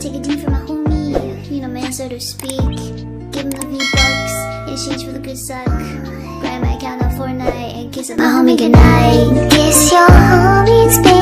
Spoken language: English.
Take a deal from a homie, you know, man, so to speak. Give him the V-Bucks in exchange for the good suck. Grab my account on Fortnite and kiss my homie goodnight. Kiss your homie's baby.